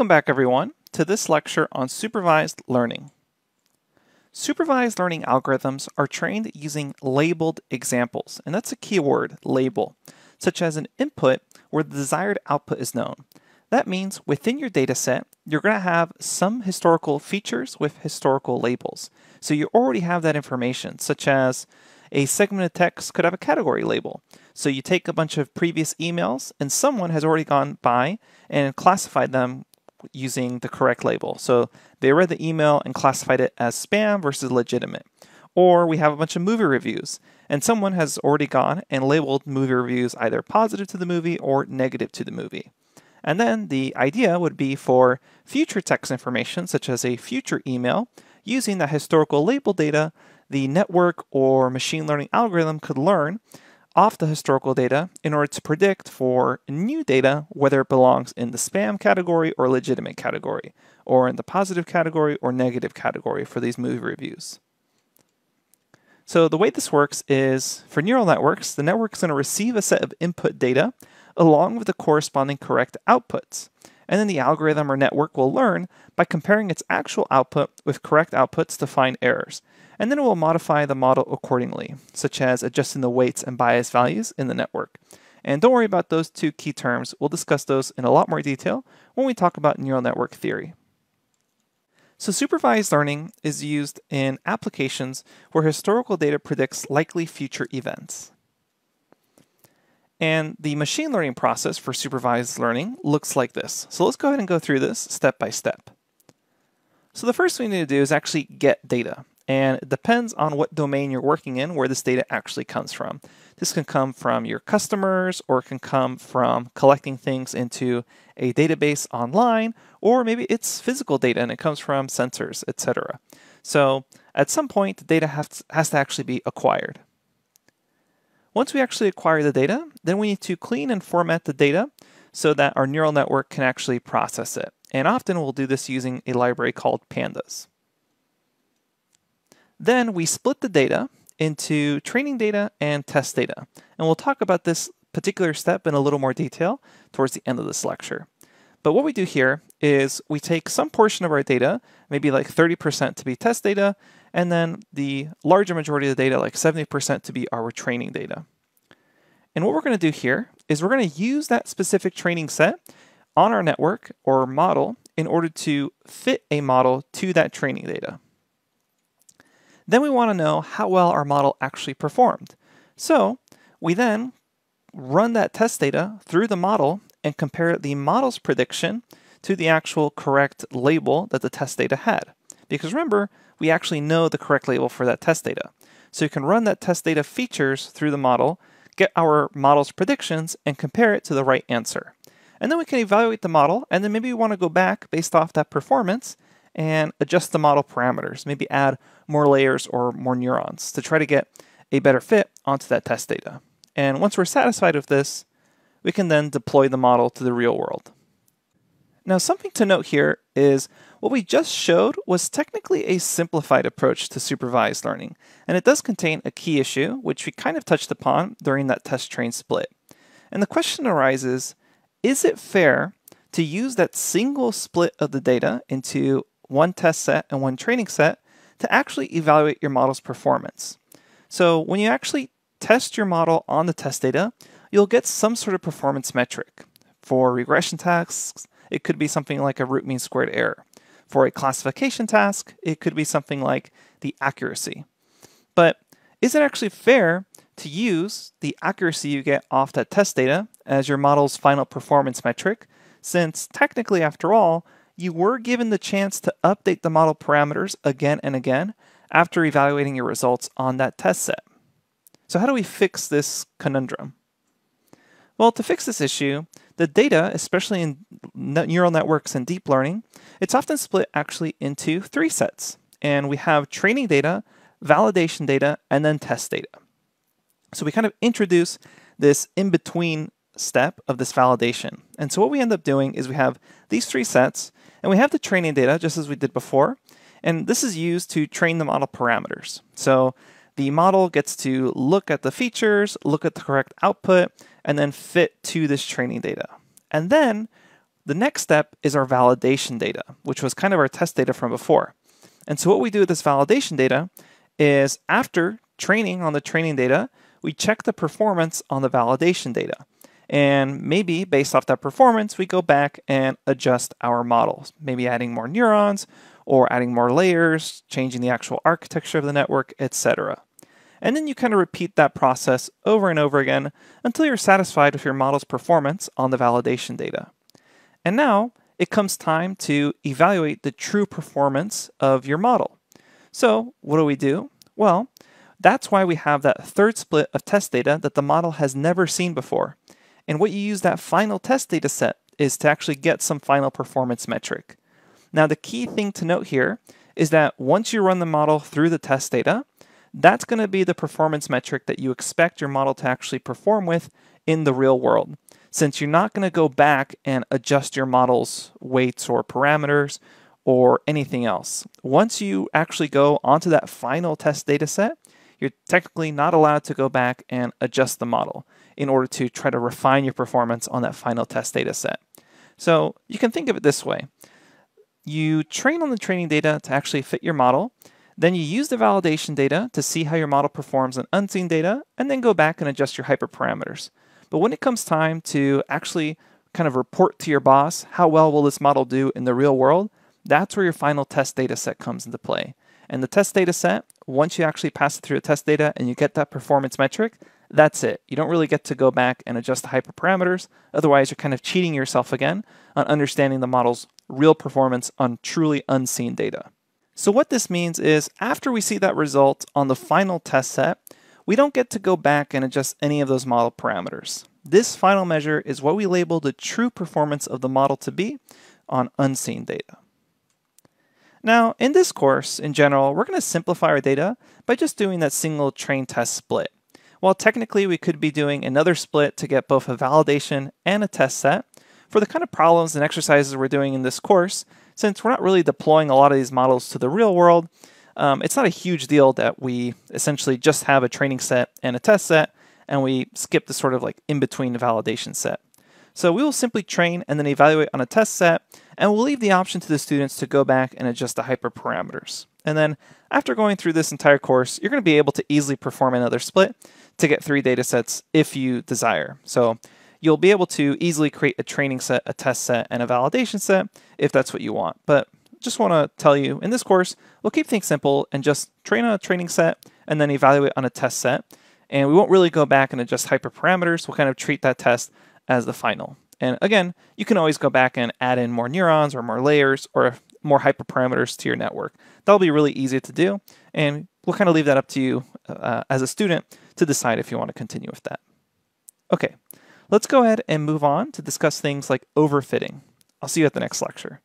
Welcome back everyone to this lecture on supervised learning. Supervised learning algorithms are trained using labeled examples, and that's a key word, label, such as an input where the desired output is known. That means within your data set, you're going to have some historical features with historical labels. So you already have that information, such as a segment of text could have a category label. So you take a bunch of previous emails and someone has already gone by and classified them using the correct label. So they read the email and classified it as spam versus legitimate. Or we have a bunch of movie reviews and someone has already gone and labeled movie reviews either positive to the movie or negative to the movie. And then the idea would be for future text information, such as a future email, using that historical label data, the network or machine learning algorithm could learn off the historical data in order to predict for new data whether it belongs in the spam category or legitimate category, or in the positive category or negative category for these movie reviews. So the way this works is for neural networks, the network is going to receive a set of input data along with the corresponding correct outputs. And then the algorithm or network will learn by comparing its actual output with correct outputs to find errors and then it will modify the model accordingly, such as adjusting the weights and bias values in the network. And don't worry about those two key terms, we'll discuss those in a lot more detail when we talk about neural network theory. So supervised learning is used in applications where historical data predicts likely future events. And the machine learning process for supervised learning looks like this. So let's go ahead and go through this step by step. So the first thing we need to do is actually get data and it depends on what domain you're working in where this data actually comes from. This can come from your customers or it can come from collecting things into a database online or maybe it's physical data and it comes from sensors, etc. So at some point the data has to, has to actually be acquired. Once we actually acquire the data, then we need to clean and format the data so that our neural network can actually process it. And often we'll do this using a library called pandas. Then we split the data into training data and test data. And we'll talk about this particular step in a little more detail towards the end of this lecture. But what we do here is we take some portion of our data, maybe like 30% to be test data, and then the larger majority of the data, like 70% to be our training data. And what we're going to do here is we're going to use that specific training set on our network or model in order to fit a model to that training data. Then we want to know how well our model actually performed. So we then run that test data through the model and compare the model's prediction to the actual correct label that the test data had. Because remember, we actually know the correct label for that test data. So you can run that test data features through the model, get our model's predictions, and compare it to the right answer. And then we can evaluate the model, and then maybe we want to go back based off that performance and adjust the model parameters, maybe add more layers or more neurons to try to get a better fit onto that test data. And once we're satisfied with this, we can then deploy the model to the real world. Now something to note here is what we just showed was technically a simplified approach to supervised learning, and it does contain a key issue, which we kind of touched upon during that test train split. And the question arises, is it fair to use that single split of the data into one test set and one training set to actually evaluate your model's performance. So when you actually test your model on the test data, you'll get some sort of performance metric. For regression tasks, it could be something like a root mean squared error. For a classification task, it could be something like the accuracy. But is it actually fair to use the accuracy you get off that test data as your model's final performance metric, since technically, after all, you were given the chance to update the model parameters again and again after evaluating your results on that test set. So how do we fix this conundrum? Well, to fix this issue, the data, especially in neural networks and deep learning, it's often split actually into three sets. And we have training data, validation data, and then test data. So we kind of introduce this in-between step of this validation. And so what we end up doing is we have these three sets, and we have the training data just as we did before. And this is used to train the model parameters. So the model gets to look at the features, look at the correct output, and then fit to this training data. And then The next step is our validation data, which was kind of our test data from before. And so what we do with this validation data is after training on the training data, we check the performance on the validation data. And maybe based off that performance, we go back and adjust our models, maybe adding more neurons or adding more layers, changing the actual architecture of the network, etc. And then you kind of repeat that process over and over again until you're satisfied with your model's performance on the validation data. And now it comes time to evaluate the true performance of your model. So what do we do? Well, that's why we have that third split of test data that the model has never seen before. And what you use that final test data set is to actually get some final performance metric. Now, the key thing to note here is that once you run the model through the test data, that's going to be the performance metric that you expect your model to actually perform with in the real world. Since you're not going to go back and adjust your model's weights or parameters or anything else. Once you actually go onto that final test data set, you're technically not allowed to go back and adjust the model in order to try to refine your performance on that final test data set. So you can think of it this way. You train on the training data to actually fit your model, then you use the validation data to see how your model performs on unseen data, and then go back and adjust your hyperparameters. But when it comes time to actually kind of report to your boss how well will this model do in the real world, that's where your final test data set comes into play. And the test data set, once you actually pass it through the test data and you get that performance metric, that's it. You don't really get to go back and adjust the hyperparameters. Otherwise, you're kind of cheating yourself again on understanding the model's real performance on truly unseen data. So what this means is after we see that result on the final test set, we don't get to go back and adjust any of those model parameters. This final measure is what we label the true performance of the model to be on unseen data. Now, in this course, in general, we're going to simplify our data by just doing that single train test split. While technically we could be doing another split to get both a validation and a test set, for the kind of problems and exercises we're doing in this course, since we're not really deploying a lot of these models to the real world, um, it's not a huge deal that we essentially just have a training set and a test set, and we skip the sort of like in-between validation set. So we will simply train and then evaluate on a test set, and we'll leave the option to the students to go back and adjust the hyperparameters. And then after going through this entire course, you're going to be able to easily perform another split to get three data sets if you desire. So you'll be able to easily create a training set, a test set, and a validation set if that's what you want. But just want to tell you in this course, we'll keep things simple and just train on a training set and then evaluate on a test set. And we won't really go back and adjust hyperparameters. We'll kind of treat that test as the final. And again, you can always go back and add in more neurons or more layers or more hyperparameters to your network. That'll be really easy to do. And we'll kind of leave that up to you uh, as a student to decide if you want to continue with that. Okay, let's go ahead and move on to discuss things like overfitting. I'll see you at the next lecture.